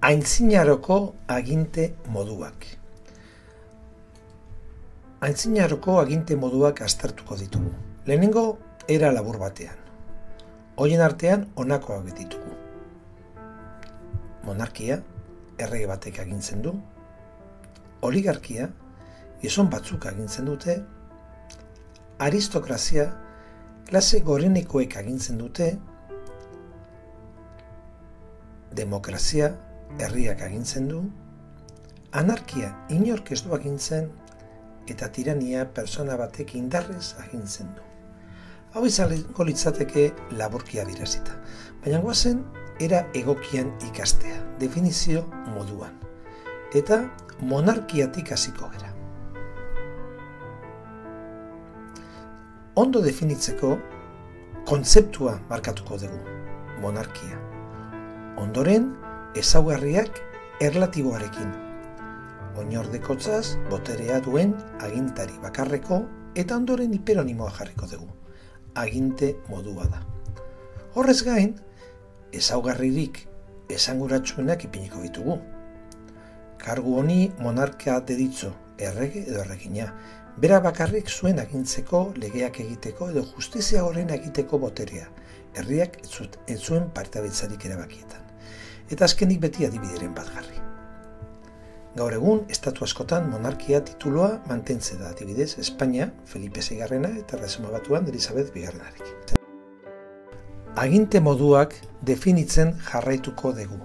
Aintzinaroko aginte moduak. Aintzinaroko aginte moduak aztertuko ditugu. Lehenengo era labur batean. Hoien artean honakoak ditugu. Monarkia, errege batek agintzen du. Oligarkia, gizon batzuk agintzen dute. Aristokrazia, klase gorenikoek agintzen dute. Demokrazia, herriak agintzen du, anarkia inork ez du agintzen, eta tirania persona batek indarrez agintzen du. Hau izango litzateke laburkia dirazita, baina guazen era egokian ikastea, definizio moduan, eta monarkiatik hasiko gera. Ondo definitzeko, kontzeptua markatuko dugu, monarkia. Ondoren, ezaugarriak erlatiboarekin. Oinordekotzaz boterea duen agintari bakarreko eta ondoren hiperonimoa jarriko dugu. Aginte modua da. Horrez gain, ezaugarririk esanguratsuenak ipiniko ditugu. Kargu honi monarkia deditzo, errege edo erregina, bera bakarrik zuen agintzeko legeak egiteko edo justizia horren egiteko boterea, herriak ez zuen partabitzarik erabakietan eta azkenik beti adibideren bat jarri. Gaur egun, estatu askotan monarkia tituloa mantentze da adibidez Espainia, Felipe Zigarrena eta Resuma Batuan Elizabeth Bigarrenarekin. Aginte moduak definitzen jarraituko dugu.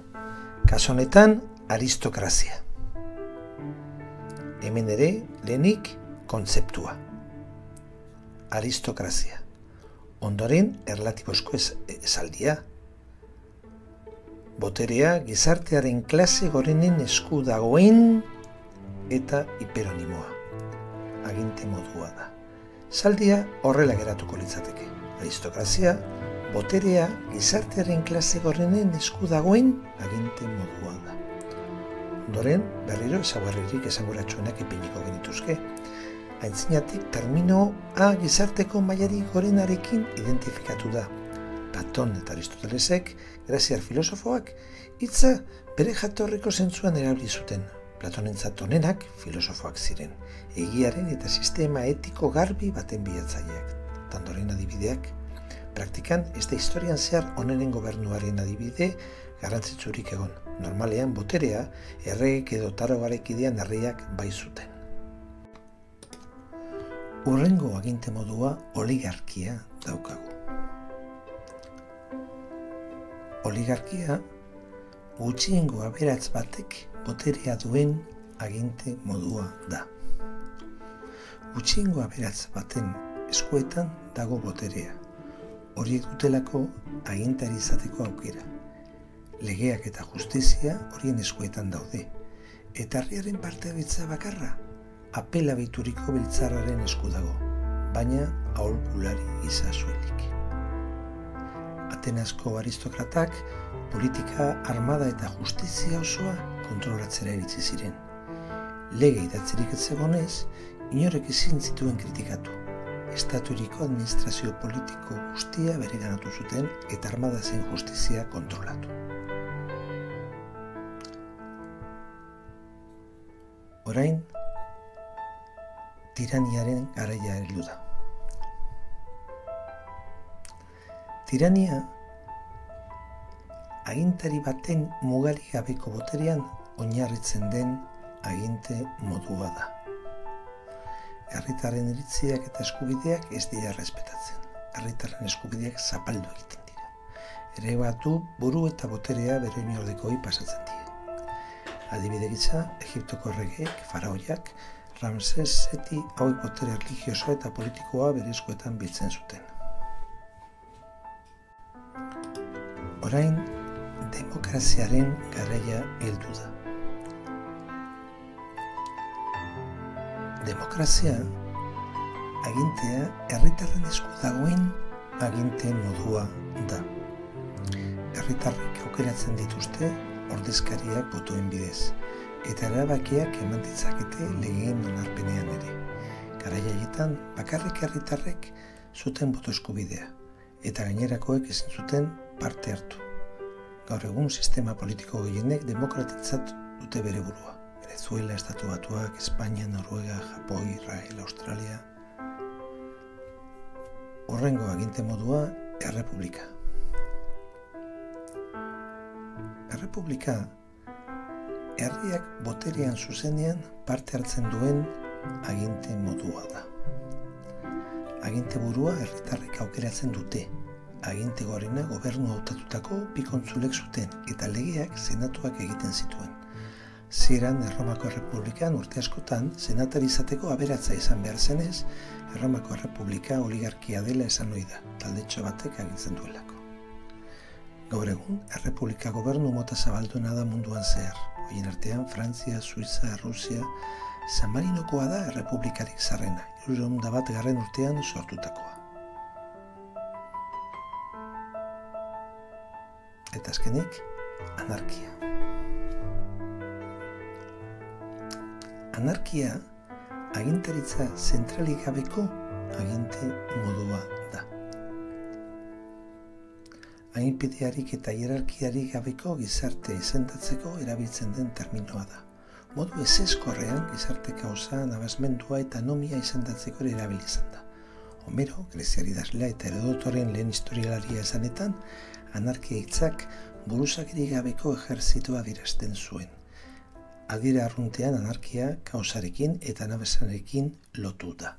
Kaso honetan, aristokrazia. Hemen ere, lehenik, kontzeptua. Aristokrazia. Ondoren, erlatibozko esaldia, boterea gizartearen klase gorenen esku dagoen eta hiperonimoa. Aginte modua da. Saldia horrela geratuko litzateke. Aristokrazia, boterea gizartearen klase gorenen esku dagoen aginte modua da. Ondoren, berriro ezaguarririk ezaguratxuenak ipiniko genituzke. Aintzinatik termino A gizarteko mailari gorenarekin identifikatu da. Platon eta Aristotelesek, graziar filosofoak, hitza bere jatorriko zentzuan erabili zuten. Platonentzat onenak filosofoak ziren, egiaren eta sistema etiko garbi baten bilatzaileak. Tandoren adibideak, praktikan ez da historian zehar onenen gobernuaren adibide garrantzitsurik egon. Normalean boterea erregek edo taro garekidean herriak bai zuten. Urrengo aginte modua oligarkia daukagu. Oligarkia gutxiengo aberatz batek boterea duen aginte modua da. Gutxiengo aberatz baten eskuetan dago boterea. Horiek dutelako agintari izateko aukera. Legeak eta justizia horien eskuetan daude. Eta herriaren parte bitza bakarra, apela bituriko biltzarraren esku dago, baina aholkulari izazuelik. Atenasko aristokratak politika, armada eta justizia osoa kontrolatzera iritsi ziren. Lege idatzerik ez zegonez, inorek ezin zituen kritikatu. Estaturiko administrazio politiko guztia bere ganatu zuten eta armada zen justizia kontrolatu. Orain, tiraniaren garaia heldu da. Tirania agintari baten mugari gabeko boterean oinarritzen den aginte modua da. Herritarren iritziak eta eskubideak ez dira respetatzen. Herritarren eskubideak zapaldu egiten dira. Ere batu buru eta boterea bere inordekoi pasatzen dira. Adibide gitza, Egiptoko erregeek, faraoiak, Ramses zeti hauek botere religioso eta politikoa bere eskuetan biltzen zuten. Orain demokraziaren garaia heldu da. Demokrazia agintea herritarren esku dagoen aginte modua da. Herritarrek aukeratzen dituzte ordezkariak botoen bidez eta erabakiak eman ditzakete legeen onarpenean ere. Garaia egiten bakarrik herritarrek zuten boto eskubidea eta gainerakoek ezin zuten parte hartu. gaur egun sistema politiko gehienek demokratitzat dute bere burua. Venezuela, Estatu Batuak, Espainia, Noruega, Japoi, Israel, Australia. Horrengo aginte modua, Errepublika. Errepublika, herriak boterian zuzenean parte hartzen duen aginte modua da. Aginte burua herritarrek aukeratzen dute, aginte gorena gobernu hautatutako bi kontzulek zuten eta legeak senatuak egiten zituen. Ziran Erromako Errepublikan urte askotan senatari izateko aberatza izan behar zenez, Erromako Errepublika oligarkia dela esan ohi da, taldetxo batek agintzen duelako. Gaur egun, Errepublika gobernu mota zabalduena da munduan zehar. Hoien artean, Frantzia, Suiza, Rusia, San Marinokoa da Errepublikarik zarrena, iruron da bat garren urtean sortutakoa. Eta azkenik anarkia. Anarkia agintaritza zentralik gabeko aginte modua da. Aginpidearik eta hierarkiarik gabeko gizarte izendatzeko erabiltzen den terminoa da. Modu ez eskorrean gizarte kauza nabazmendua eta nomia izendatzeko erabilizan da. Homero, greziari darlea eta erodotoren lehen historialaria esanetan, anarkia hitzak buruzakirik gabeko ejertzitoa dirazten zuen. Adire arruntean anarkia kausarekin eta nabesarekin lotu da.